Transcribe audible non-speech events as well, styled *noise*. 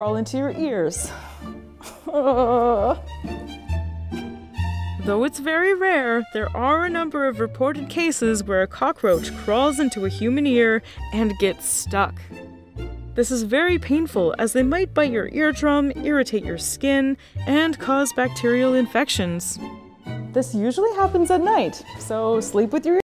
crawl into your ears. *laughs* Though it's very rare, there are a number of reported cases where a cockroach crawls into a human ear and gets stuck. This is very painful as they might bite your eardrum, irritate your skin, and cause bacterial infections. This usually happens at night, so sleep with your